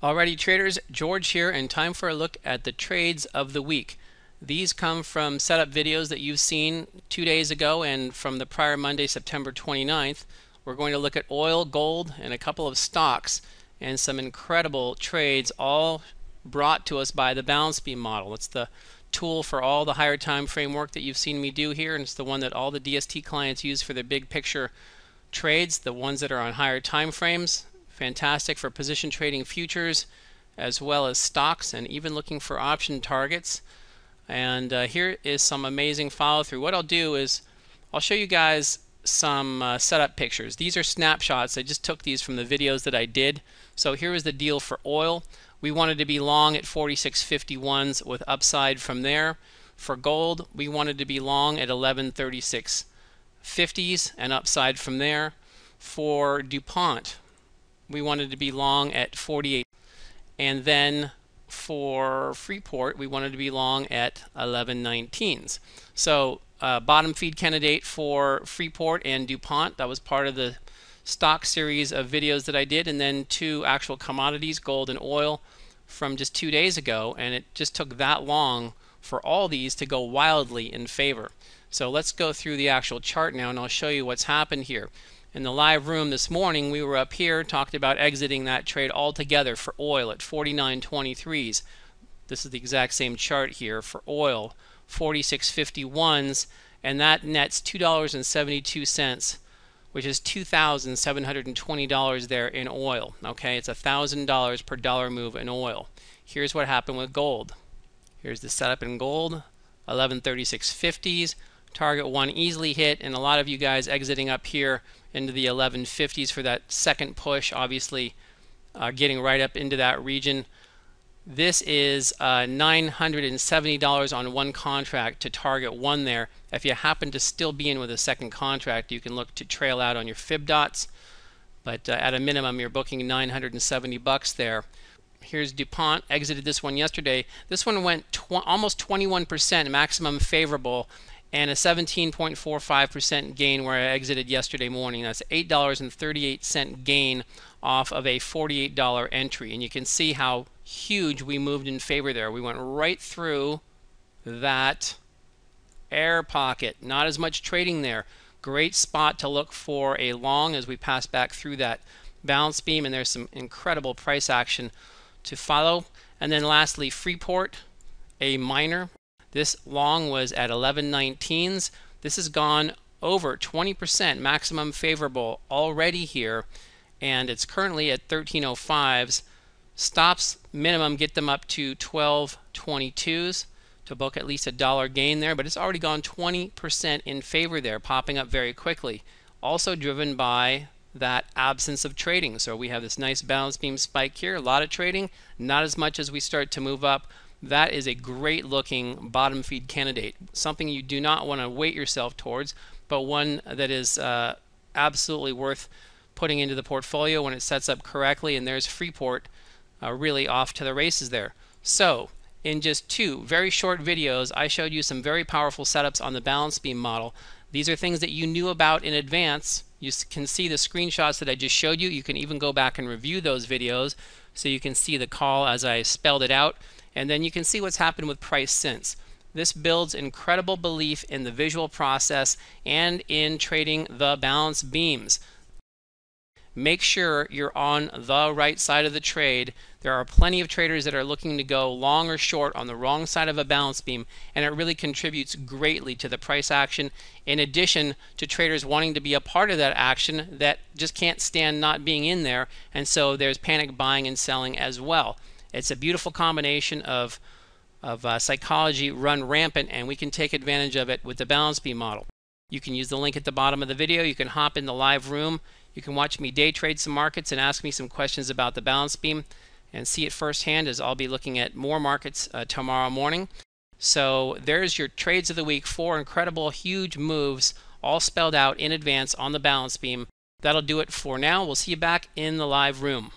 Alrighty traders, George here and time for a look at the trades of the week. These come from setup videos that you've seen two days ago and from the prior Monday, September 29th. We're going to look at oil, gold, and a couple of stocks and some incredible trades all brought to us by the balance beam model. It's the tool for all the higher time framework that you've seen me do here and it's the one that all the DST clients use for their big picture trades, the ones that are on higher time frames Fantastic for position trading futures as well as stocks and even looking for option targets. And uh, here is some amazing follow through. What I'll do is I'll show you guys some uh, setup pictures. These are snapshots. I just took these from the videos that I did. So here is the deal for oil. We wanted to be long at 46.51s with upside from there. For gold, we wanted to be long at 1136.50s and upside from there. For DuPont, we wanted to be long at 48. And then for Freeport, we wanted to be long at 1119s. So uh, bottom feed candidate for Freeport and DuPont, that was part of the stock series of videos that I did, and then two actual commodities, gold and oil, from just two days ago, and it just took that long for all these to go wildly in favor. So let's go through the actual chart now, and I'll show you what's happened here in the live room this morning, we were up here, talked about exiting that trade altogether for oil at 49.23s. This is the exact same chart here for oil, 46.51s, and that nets $2.72, which is $2,720 there in oil. Okay, it's $1,000 per dollar move in oil. Here's what happened with gold. Here's the setup in gold, 1136.50s, target one easily hit, and a lot of you guys exiting up here into the 1150s for that second push, obviously uh, getting right up into that region. This is uh, $970 on one contract to target one there. If you happen to still be in with a second contract, you can look to trail out on your fib dots. But uh, at a minimum, you're booking 970 bucks there. Here's DuPont, exited this one yesterday. This one went tw almost 21% maximum favorable and a 17.45% gain where I exited yesterday morning. That's $8.38 gain off of a $48 entry. And you can see how huge we moved in favor there. We went right through that air pocket. Not as much trading there. Great spot to look for a long as we pass back through that balance beam. And there's some incredible price action to follow. And then lastly, Freeport, a miner this long was at 1119s. This has gone over 20% maximum favorable already here, and it's currently at 1305s. Stops minimum get them up to 1222s to book at least a dollar gain there, but it's already gone 20% in favor there, popping up very quickly. Also driven by that absence of trading. So we have this nice balance beam spike here, a lot of trading, not as much as we start to move up that is a great looking bottom feed candidate. Something you do not want to weight yourself towards, but one that is uh, absolutely worth putting into the portfolio when it sets up correctly. And there's Freeport uh, really off to the races there. So in just two very short videos, I showed you some very powerful setups on the balance beam model. These are things that you knew about in advance. You can see the screenshots that I just showed you. You can even go back and review those videos so you can see the call as I spelled it out. And then you can see what's happened with price since. This builds incredible belief in the visual process and in trading the balance beams. Make sure you're on the right side of the trade. There are plenty of traders that are looking to go long or short on the wrong side of a balance beam, and it really contributes greatly to the price action, in addition to traders wanting to be a part of that action that just can't stand not being in there, and so there's panic buying and selling as well. It's a beautiful combination of, of uh, psychology run rampant, and we can take advantage of it with the balance beam model. You can use the link at the bottom of the video. You can hop in the live room. You can watch me day trade some markets and ask me some questions about the balance beam and see it firsthand as I'll be looking at more markets uh, tomorrow morning. So there's your trades of the week, four incredible, huge moves, all spelled out in advance on the balance beam. That'll do it for now. We'll see you back in the live room.